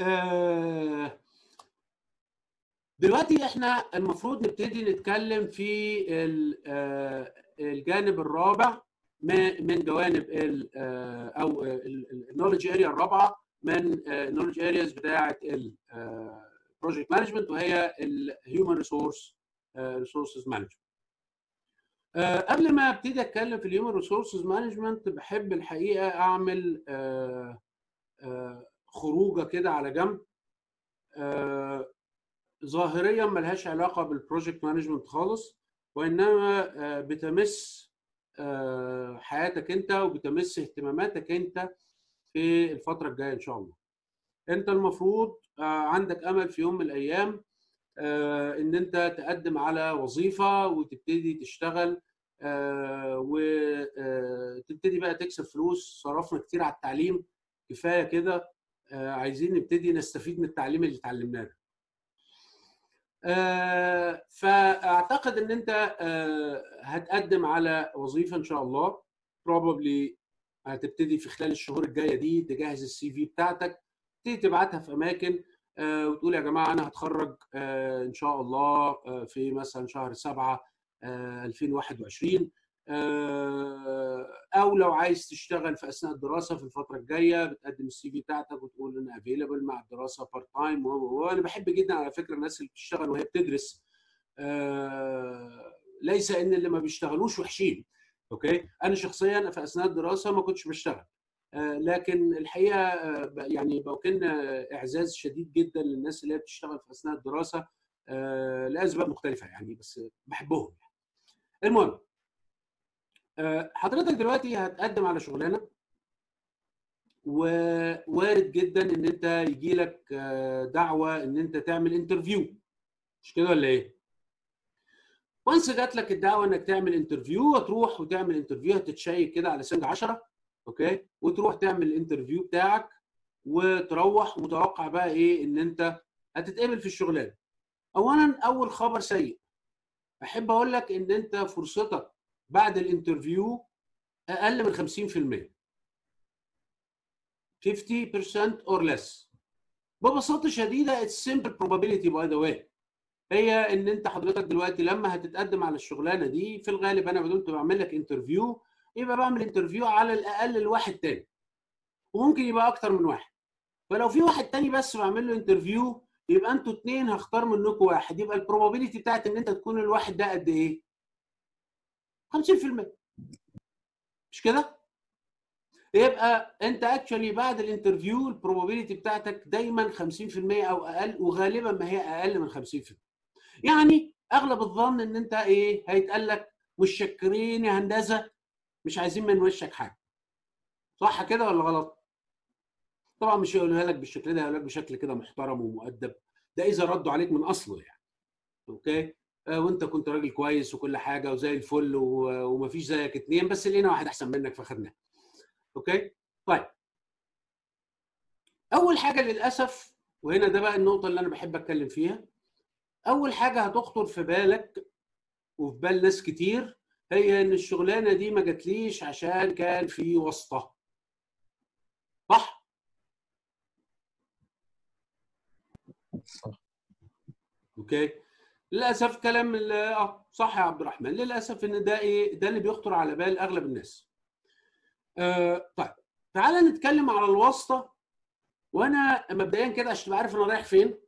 آه، دلوقتي إحنا المفروض نبتدي نتكلم في آه، الجانب الرابع من جوانب ال آه، أو ال knowledge area الرابعة من ال knowledge areas بتاعه ال project management وهي ال human resource resources management قبل ما أبتدي أتكلم في ال human resources management بحب الحقيقة أعمل خروجة كده على جنب آه، ظاهريا ملهاش علاقة بال project management خالص وإنما آه، بتمس آه، حياتك أنت وبتمس اهتماماتك أنت في الفترة الجاية إن شاء الله. أنت المفروض عندك أمل في يوم من الأيام إن أنت تقدم على وظيفة وتبتدي تشتغل وتبتدي بقى تكسب فلوس صرفنا كتير على التعليم كفاية كده عايزين نبتدي نستفيد من التعليم اللي اتعلمناه ده. آه، فأعتقد إن أنت آه، هتقدم على وظيفة إن شاء الله probably هتبتدي في خلال الشهور الجاية دي تجهز السي في بتاعتك تبتدي تبعتها في أماكن آه، وتقول يا جماعة أنا هتخرج آه، إن شاء الله آه، في مثلا شهر 7 آه، 2021 آه، أو لو عايز تشتغل في أثناء الدراسة في الفترة الجاية بتقدم ال CV بتاعتك وتقول أنا available مع الدراسة part time وأنا بحب جدا على فكرة الناس اللي بتشتغل وهي بتدرس. آه، ليس إن اللي ما بيشتغلوش وحشين أوكي؟ أنا شخصيا في أثناء الدراسة ما كنتش بشتغل. آه، لكن الحقيقة آه، يعني بكن إعزاز شديد جدا للناس اللي هي بتشتغل في أثناء الدراسة. آه، لأسباب مختلفة يعني بس بحبهم المهم آه، حضرتك دلوقتي هتقدم على شغلانة ووارد جدا إن أنت يجي لك دعوة إن أنت تعمل interview مش كده ولا إيه؟ و once جات لك الدعوة إنك تعمل interview هتروح وتعمل interview هتتشيك كده على سنجة 10 okay وتروح تعمل ال interview بتاعك وتروح وتوقع بقى إيه إن أنت هتتقبل في الشغلانة. اولا أول خبر سيء أحب أقول لك إن أنت فرصتك بعد ال interview أقل من 50% 50% or less ببساطة شديدة it's simple probability by the way. هي إن أنت حضرتك دلوقتي لما هتتقدم على الشغلانة دي في الغالب أنا بدون بعمل لك interview يبقى بعمل interview على الأقل لواحد تاني. وممكن يبقى أكتر من واحد. فلو في واحد تاني بس بعمل له interview يبقى أنتوا اتنين هختار منكم واحد. يبقى ال probability بتاعت إن أنت تكون الواحد ده قد إيه؟ 50% مش كده؟ يبقى انت actually بعد ال interview ال probability بتاعتك دايما 50% أو أقل وغالبا ما هي أقل من 50% يعني أغلب الظن إن أنت إيه هيتقال لك متشكرين يا هندسة مش عايزين من وشك حاجة. صح كده ولا غلط؟ طبعا مش هيقولها لك بالشكل ده هيقول لك بشكل كده محترم ومؤدب. ده إذا ردوا عليك من أصله يعني. okay؟ وانت كنت راجل كويس وكل حاجة وزي الفل ومفيش زيك اتنين بس لقينا واحد أحسن منك فخدناه okay؟ طيب. أول حاجة للأسف وهنا ده بقى النقطة اللي أنا بحب أتكلم فيها. أول حاجة هتخطر في بالك وفي بال ناس كتير هي إن الشغلانة دي ما جاتليش عشان كان في واسطة. صح؟ صح. أوكي؟ للأسف كلام آه صح يا عبد الرحمن. للأسف إن ده إيه ده اللي بيخطر على بال أغلب الناس. آه طيب تعالى نتكلم على الواسطة. وأنا مبدئيا كده عشان تبقى عارف أنا رايح فين.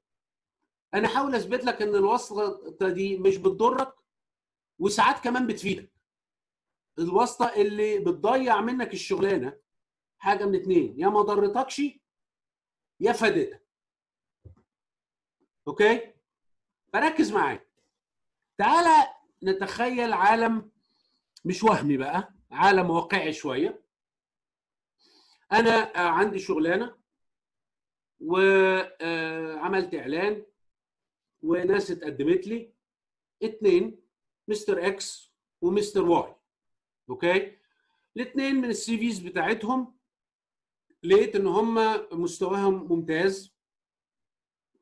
أنا احاول أثبت لك إن الواسطة دي مش بتضرك وساعات كمان بتفيدك. الواسطة اللي بتضيع منك الشغلانة حاجة من اتنين يا ما ضرتكش يا فادتك. أوكي؟ فركز معايا. تعالى نتخيل عالم مش وهمي بقى عالم واقعي شوية. أنا آه، عندي شغلانة وعملت إعلان وناس اتقدمت لي. اتنين Mister X و Mister Y. okay؟ الاثنين من ال CVs بتاعتهم. لقيت إن هم مستواهم ممتاز.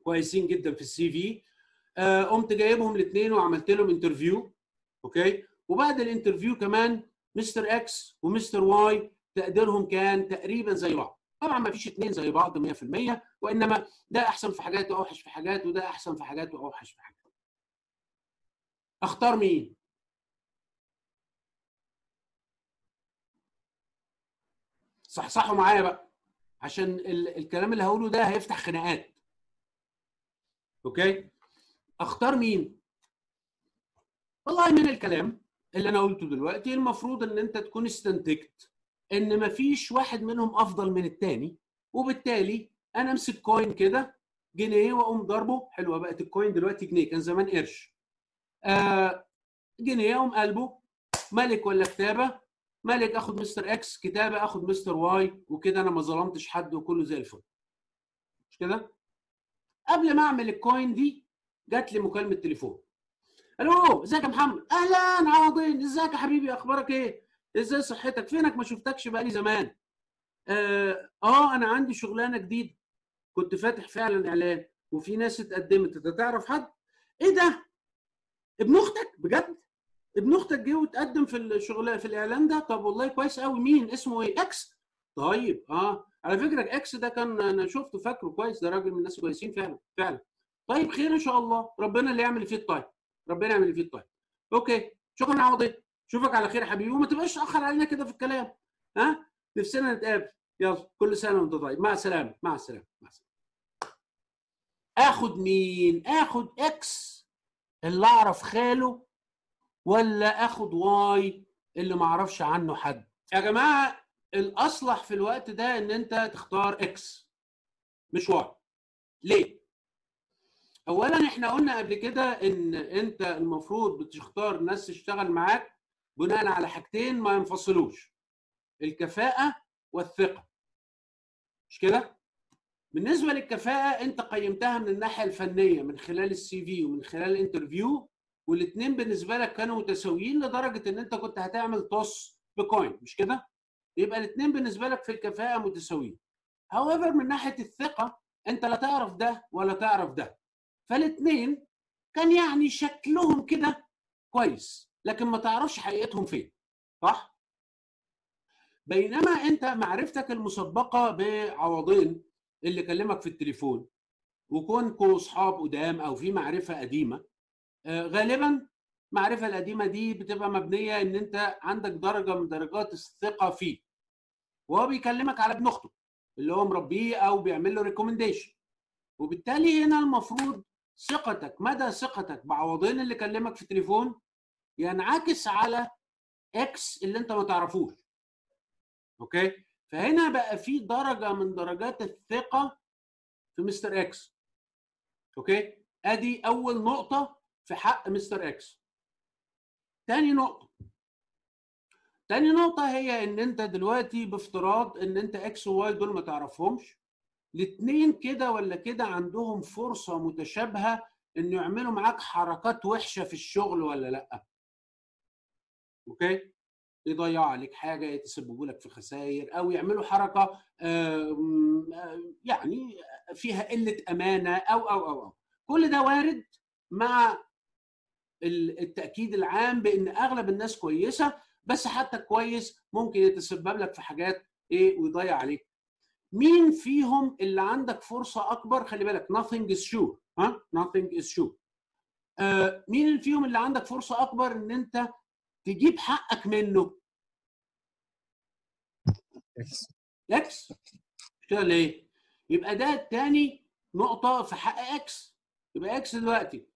كويسين جدا في ال CV. آه، قمت جايبهم الاثنين وعملت لهم interview okay؟ وبعد ال interview كمان Mister X و Mister Y تقديرهم كان تقريبا زي بعض. طبعا ما فيش اثنين زي بعض 100% وإنما ده أحسن في حاجات وأوحش في حاجات وده أحسن في حاجات وأوحش في حاجات. أختار مين؟ صحصحوا معايا بقى عشان ال- الكلام اللي هقوله ده هيفتح خناقات. okay؟ أختار مين؟ والله من الكلام اللي أنا قلته دلوقتي المفروض إن أنت تكون استنتجت إن مفيش واحد منهم أفضل من التاني وبالتالي أنا أمسك coin كده جنيه وأقوم ضربه. حلوة بقت ال coin دلوقتي جنيه كان زمان قرش. آه جنيه أقوم قلبه. ملك ولا كتابة؟ ملك آخد Mister X. كتابة آخد Mister Y. وكده أنا ما ظلمتش حد وكله زي الفل. مش كده؟ قبل ما أعمل ال coin دي جات لي مكالمة تليفون. ألو إزيك يا محمد؟ أهلا عوضين إزيك يا حبيبي؟ أخبارك إيه؟ إزاي صحتك؟ فينك ما شفتكش بقالي زمان؟ آه, آه أنا عندي شغلانة جديدة. كنت فاتح فعلا إعلان وفي ناس اتقدمت. أنت تعرف حد؟ إيه ده؟ ابن أختك؟ بجد؟ ابن أختك جه وتقدم في الشغل في الإعلان ده؟ طب والله كويس قوي مين؟ اسمه إيه؟ X طيب آه. على فكرة X ده كان أنا شفته فاكره كويس. ده راجل من الناس كويسين فعلا فعلا. طيب خير إن شاء الله. ربنا اللي يعمل فيه الطيب ربنا يعمل فيه الطيب okay. شكرا يا عوضين. اشوفك على خير يا حبيبي. وما تبقاش تأخر علينا كده في الكلام. ها؟ نفسنا نتقابل. يلا. كل سنة وأنت طيب. مع السلامة. مع السلامة. مع السلامة. آخد مين؟ آخد X اللي أعرف خاله ولا آخد Y اللي ما أعرفش عنه حد. يا جماعة الأصلح في الوقت ده إن أنت تختار X مش Y ليه؟ اولا إحنا قلنا قبل كده إن أنت المفروض بتختار ناس تشتغل معاك بناء على حاجتين ما ينفصلوش الكفاءة والثقة. مش كده؟ بالنسبة للكفاءة أنت قيمتها من الناحية الفنية من خلال ال CV ومن خلال ال interview والاثنين بالنسبة لك كانوا متساويين لدرجة إن أنت كنت هتعمل toss ب coin مش كده؟ يبقى الاثنين بالنسبة لك في الكفاءة متساويين. However من ناحية الثقة أنت لا تعرف ده ولا تعرف ده. فالاثنين كان يعني شكلهم كده كويس لكن ما تعرفش حقيقتهم فين صح؟ بينما انت معرفتك المسبقة بعوضين اللي كلمك في التليفون وكونكوا اصحاب قدام أو في معرفة قديمة غالبا المعرفه القديمة دي بتبقى مبنية إن أنت عندك درجة من درجات الثقة فيه. وهو بيكلمك على ابن أخته اللي هو مربيه أو بيعمل له ريكومنديشن وبالتالي هنا المفروض ثقتك. مدى ثقتك؟ بعوضين اللي كلمك في التليفون ينعكس على X اللي انت ما تعرفوش. okay؟ فهنا بقى في درجة من درجات الثقة في Mr. X okay؟ أدي أول نقطة في حق Mr. X تاني نقطة. تاني نقطة هي إن أنت دلوقتي بافتراض إن أنت X و Y دول ما تعرفهمش. الاثنين كده ولا كده عندهم فرصة متشابهة إنه يعملوا معاك حركات وحشة في الشغل ولا لأ أوكي يضيعوا عليك حاجة يتسببوا لك في خسائر أو يعملوا حركة يعني فيها قلة أمانة أو أو أو, أو. كل ده وارد مع التأكيد العام بإن أغلب الناس كويسة بس حتى كويس ممكن يتسبب لك في حاجات إيه ويضيع عليك مين فيهم اللي عندك فرصة أكبر؟ خلي بالك nothing is sure ها؟ nothing is sure. آه مين اللي فيهم اللي عندك فرصة أكبر إن أنت تجيب حقك منه؟ X كده ليه يبقى ده تاني نقطة في حق X يبقى X دلوقتي.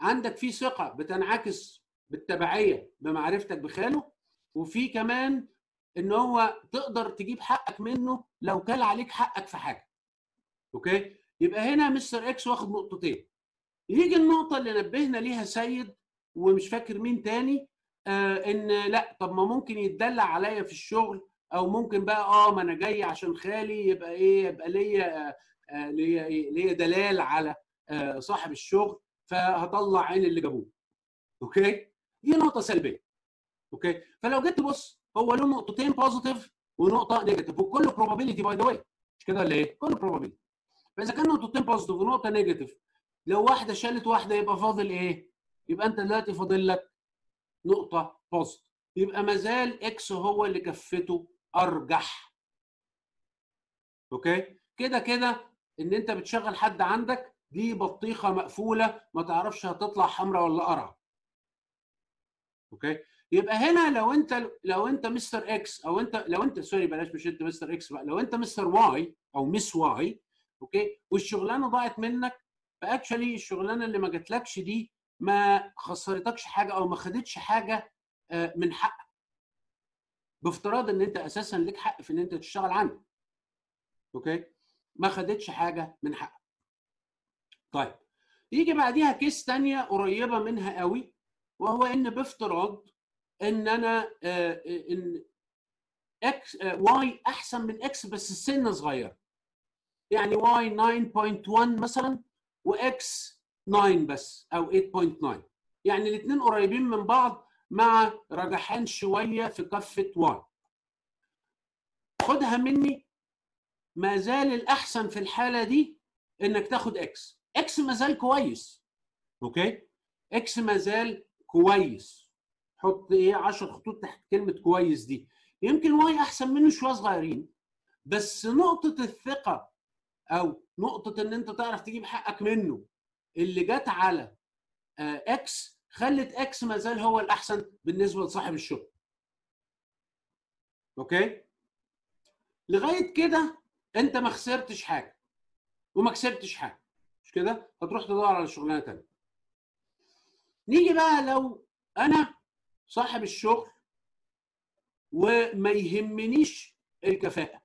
عندك فيه ثقة بتنعكس بالتبعية بمعرفتك بخاله وفي كمان إن هو تقدر تجيب حقك منه لو كان عليك حقك في حاجة. okay؟ يبقى هنا Mr. X واخد نقطتين. يجي النقطة اللي نبهنا ليها سيد ومش فاكر مين تاني آه إن لأ طب ما ممكن يتدلع عليا في الشغل أو ممكن بقى آه ما أنا جاي عشان خالي يبقى إيه يبقى ليا آه ليا إيه ليا دلال على آه صاحب الشغل فهطلع عين اللي جابوه. okay؟ دي نقطة سلبية. okay؟ فلو جيت تبص هو له نقطتين positive ونقطة negative وكله probability by the way مش كده ولا إيه؟ كله probability فإذا كان نقطتين positive ونقطة negative لو واحدة شالت واحدة يبقى فاضل إيه؟ يبقى أنت دلوقتي فاضل لك نقطة positive يبقى ما زال X هو اللي كفته أرجح. okay؟ كده كده إن أنت بتشغل حد عندك دي بطيخة مقفولة ما تعرفش هتطلع حمراء ولا قرعه okay؟ يبقى هنا لو انت لو انت Mr. X أو انت لو انت sorry بلاش مش انت Mr. X بقى لو انت Mr. Y أو Miss Y okay؟ والشغلانة ضاعت منك ف actually الشغلانة اللي ما جاتلكش دي ما خسرتكش حاجة أو ما خدتش حاجة آه، من حقك بافتراض إن أنت أساسا ليك حق في إن أنت تشتغل عنه okay؟ ما خدتش حاجة من حقك. طيب يجي بعديها case تانية قريبة منها قوي وهو إن بافتراض ان أنا آه، إن X Y أحسن من X بس السن صغير. يعني Y 9.1 مثلا و X 9 بس أو 8.9 يعني الاثنين قريبين من بعض مع رجحان شوية في كفة Y خدها مني. ما زال الأحسن في الحالة دي إنك تاخد X X ما زال كويس. okay؟ X ما زال كويس. حط إيه 10 خطوط تحت كلمة كويس دي. يمكن Y أحسن منه شوية صغيرين بس نقطة الثقة أو نقطة إن أنت تعرف تجيب حقك منه اللي جت على آه، X خلت X ما زال هو الأحسن بالنسبة لصاحب الشغل. okay؟ لغاية كده أنت ما خسرتش حاجة وما كسبتش حاجة. مش كده؟ هتروح تدور على شغلانة تانية. نيجي بقى لو أنا صاحب الشغل وما يهمنيش الكفاءة.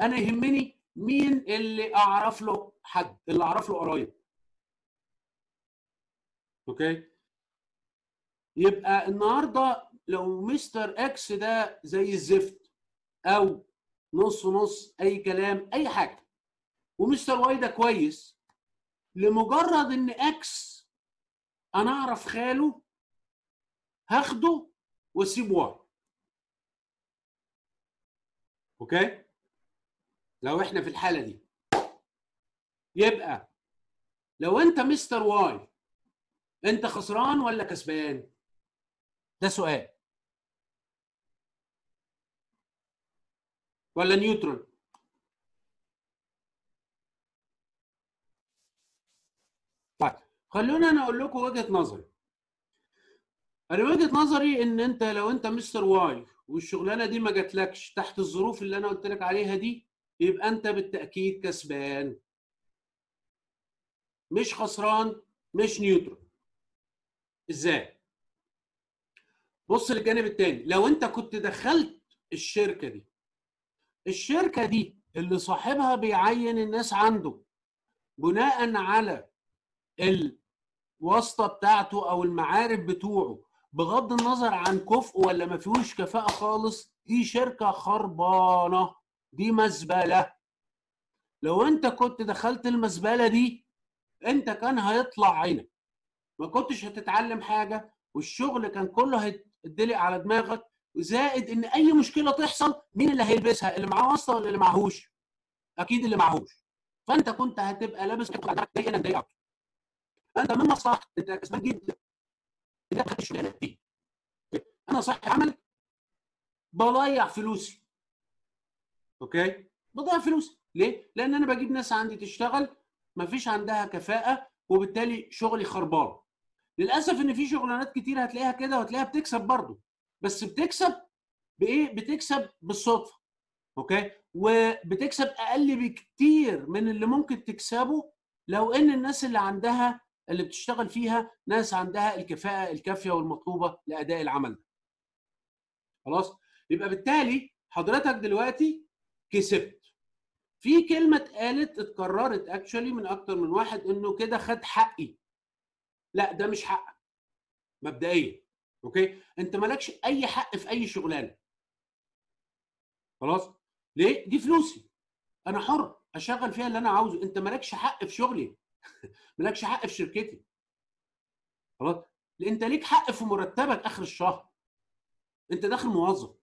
أنا يهمني مين اللي أعرف له حد اللي أعرف له قرايب. okay؟ يبقى النهارده لو Mr. X ده زي الزفت أو نص نص أي كلام أي حاجة و Mr. Y ده كويس لمجرد إن X أنا أعرف خاله هاخده واسيب Y okay؟ لو إحنا في الحالة دي. يبقى لو أنت mister Y أنت خسران ولا كسبان؟ ده سؤال. ولا neutral؟ طيب خلونا أنا أقول لكم وجهة نظري. أنا وجهة نظري إن أنت لو أنت mister Y والشغلانة دي ما جاتلكش تحت الظروف اللي أنا قلت لك عليها دي يبقى أنت بالتأكيد كسبان. مش خسران مش نيوترون إزاي؟ بص للجانب التاني. لو أنت كنت دخلت الشركة دي الشركة دي اللي صاحبها بيعين الناس عنده بناء على الواسطة بتاعته أو المعارف بتوعه بغض النظر عن كفء ولا ما فيهوش كفاءة خالص دي شركة خربانة دي مزبلة. لو انت كنت دخلت المزبلة دي انت كان هيطلع عينك. ما كنتش هتتعلم حاجة والشغل كان كله هيتدلق على دماغك زائد إن أي مشكلة تحصل مين اللي هيلبسها؟ اللي معاه واسطة ولا اللي معهوش؟ أكيد اللي معهوش. فأنت كنت هتبقى لابس أنا ضيق أنت من مصلحتك أنت كسبان جدا. خدت الشغلانه دي أنا صاحب عمل بضيع فلوسي. okay؟ بضيع فلوسي. ليه؟ لأن أنا بجيب ناس عندي تشتغل ما فيش عندها كفاءة وبالتالي شغلي خربان. للأسف إن في شغلانات كتير هتلاقيها كده وهتلاقيها بتكسب برضه. بس بتكسب بإيه؟ بتكسب بالصدفة. okay؟ وبتكسب أقل بكتير من اللي ممكن تكسبه لو إن الناس اللي عندها اللي بتشتغل فيها ناس عندها الكفاءة الكافية والمطلوبة لأداء العمل. ده خلاص؟ يبقى بالتالي حضرتك دلوقتي كسبت. في كلمة اتقالت اتكررت actually من أكتر من واحد إنه كده خد حقي. لا ده مش حقك مبدئيا. okay؟ أنت مالكش أي حق في أي شغلانة. خلاص؟ ليه؟ دي فلوسي. أنا حر. أشغل فيها اللي أنا عاوزه. أنت مالكش حق في شغلي. مالكش حق في شركتي. خلاص؟ انت ليك حق في مرتبك آخر الشهر. انت داخل موظف.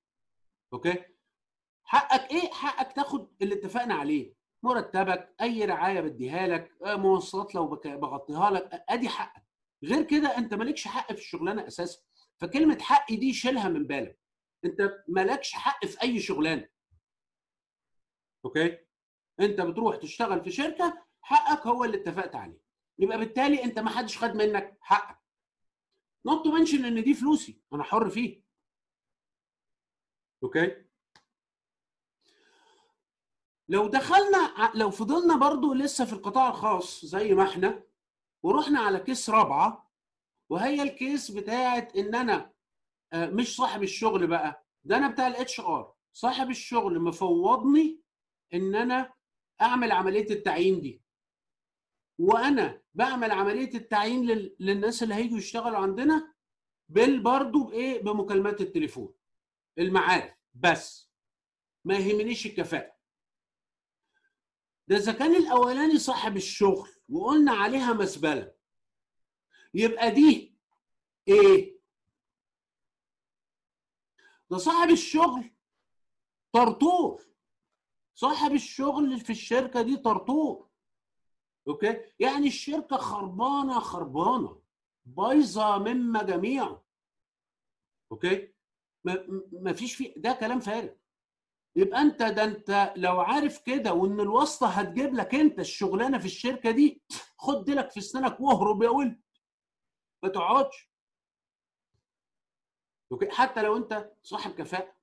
أوكي؟ حقك إيه؟ حقك تاخد اللي اتفقنا عليه. مرتبك أي رعاية بديها لك مواصلات لو بغطيها لك أدي حقك. غير كده أنت مالكش حق في الشغلانه أساسا. فكلمة حقي دي شيلها من بالك. أنت مالكش حق في أي شغلانة. okay؟ أنت بتروح تشتغل في شركة حقك هو اللي اتفقت عليه. يبقى بالتالي انت ما حدش خد منك حقك. not to mention ان دي فلوسي أنا حر فيه. okay لو دخلنا لو فضلنا برضو لسه في القطاع الخاص زي ما إحنا ورحنا على case رابعة وهي ال case بتاعت ان أنا آه، مش صاحب الشغل بقى ده أنا بتاع ال HR صاحب الشغل مفوضني ان أنا اعمل عملية التعيين دي. وأنا بعمل عملية التعيين لل... للناس اللي هيجوا يشتغلوا عندنا بال برضه بإيه؟ بمكالمات التليفون المعارف بس ما يهمنيش الكفاءة. ده إذا كان الأولاني صاحب الشغل وقلنا عليها مزبله يبقى دي إيه؟ ده صاحب الشغل طرطور. صاحب الشغل في الشركة دي طرطور. okay؟ يعني الشركة خربانة خربانة. بايظة من مجاميعه. okay؟ ما فيش في ده كلام فارغ. يبقى أنت ده أنت لو عارف كده وإن الواسطة هتجيب لك أنت الشغلانة في الشركة دي خد ديلك في اسنانك واهرب يا ولد. ما تقعدش. okay؟ حتى لو أنت صاحب كفاءة.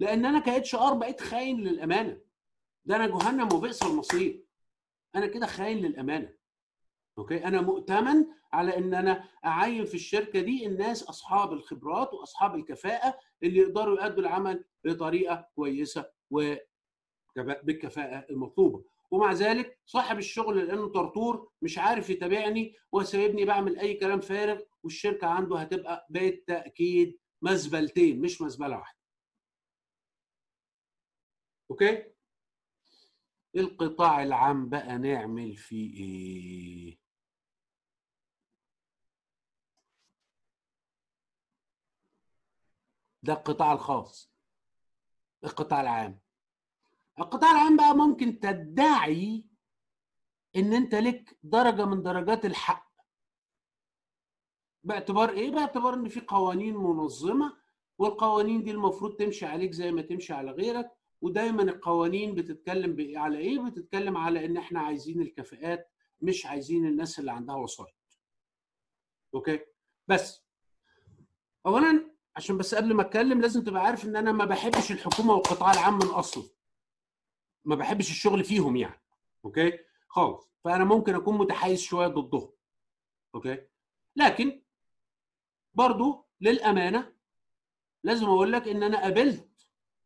لأن أنا ك HR بقيت خاين للأمانة. ده أنا جهنم وبئس المصير. أنا كده خاين للأمانة okay؟ أنا مؤتمن على إن أنا أعين في الشركة دي الناس أصحاب الخبرات وأصحاب الكفاءة اللي يقدروا يؤدوا العمل بطريقة كويسة وبالكفاءه المطلوبة. ومع ذلك صاحب الشغل لأنه طرطور مش عارف يتابعني وسايبني بعمل أي كلام فارغ والشركة عنده هتبقى بالتاكيد مزبلتين مش مزبلة واحدة. أوكي؟ القطاع العام بقى نعمل فيه إيه؟ ده القطاع الخاص القطاع العام. القطاع العام بقى ممكن تدعي إن أنت لك درجة من درجات الحق. باعتبار إيه؟ باعتبار إن في قوانين منظمة والقوانين دي المفروض تمشي عليك زي ما تمشي على غيرك. ودايما القوانين بتتكلم على إيه؟ بتتكلم على إن إحنا عايزين الكفاءات مش عايزين الناس اللي عندها وسايط. okay؟ بس. اولا عشان بس قبل ما أتكلم لازم تبقى عارف إن أنا ما بحبش الحكومة والقطاع العام من أصله. ما بحبش الشغل فيهم يعني. okay؟ خالص. فأنا ممكن أكون متحيز شوية ضدهم. okay؟ لكن برضو للأمانة لازم أقول لك إن أنا قابلت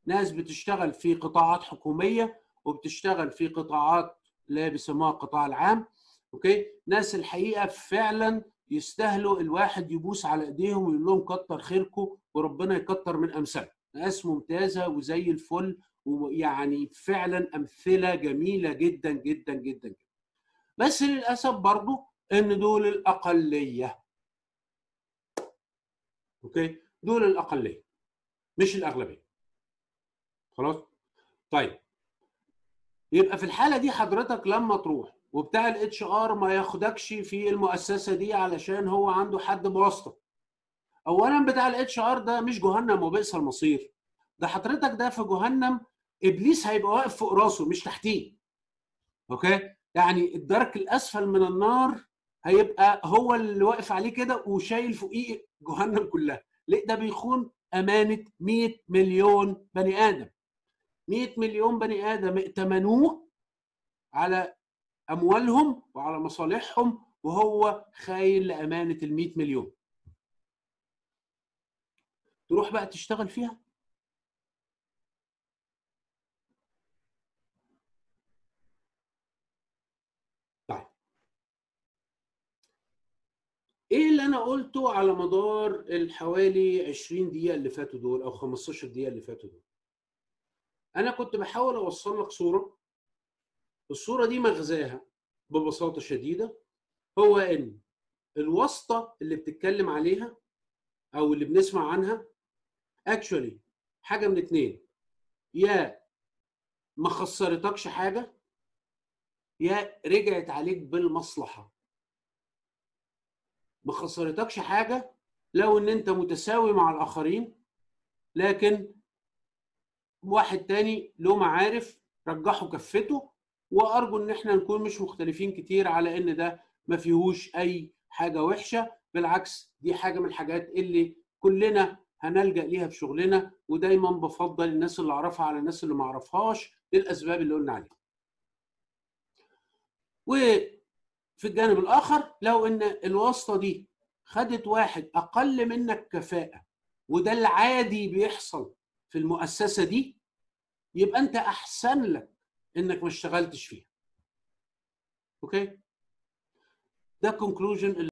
ناس بتشتغل في قطاعات حكومية وبتشتغل في قطاعات اللي بيسموها القطاع العام okay؟ ناس الحقيقة فعلا يستاهلوا الواحد يبوس على إيديهم ويقول لهم كتر خيركم وربنا يكتر من أمثالكم. ناس ممتازة وزي الفل ويعني فعلا أمثلة جميلة جدا جدا جدا جدا. بس للأسف برضو إن دول الأقلية okay؟ دول الأقلية مش الأغلبية. خلاص؟ طيب. يبقى في الحالة دي حضرتك لما تروح وبتاع ال HR ما ياخدكش في المؤسسة دي علشان هو عنده حد بواسطة. اولا بتاع ال HR ده مش جهنم وبئس المصير. ده حضرتك ده في جهنم إبليس هيبقى واقف فوق راسه مش تحتيه. okay؟ يعني الدرك الأسفل من النار هيبقى هو اللي واقف عليه كده وشايل فوقيه جهنم كلها. ليه؟ ده بيخون أمانة 100 مليون بني آدم. 100 مليون بني آدم ائتمنوه على أموالهم وعلى مصالحهم وهو خاين لأمانة ال 100 مليون. تروح بقى تشتغل فيها؟ طيب. إيه اللي أنا قلته على مدار الحوالي 20 دقيقة اللي فاتوا دول أو 15 دقيقة اللي فاتوا دول؟ أنا كنت بحاول أوصل لك صورة. الصورة دي مغزاها ببساطة شديدة. هو إن الواسطة اللي بتتكلم عليها أو اللي بنسمع عنها اكشولي حاجة من اتنين. يا ما خسرتكش حاجة يا رجعت عليك بالمصلحة. ما خسرتكش حاجة لو إن أنت متساوي مع الآخرين لكن واحد تاني له معارف رجحوا كفته وأرجو إن إحنا نكون مش مختلفين كتير على إن ده ما فيهوش أي حاجة وحشة بالعكس دي حاجة من الحاجات اللي كلنا هنلجأ ليها في شغلنا ودايما بفضل الناس اللي أعرفها على الناس اللي ما أعرفهاش للأسباب اللي قلنا عليها. وفي الجانب الآخر لو إن الواسطة دي خدت واحد أقل منك كفاءة وده العادي بيحصل في المؤسسة دي يبقى أنت أحسن لك إنك ما اشتغلتش فيها. أوكي؟ ده conclusion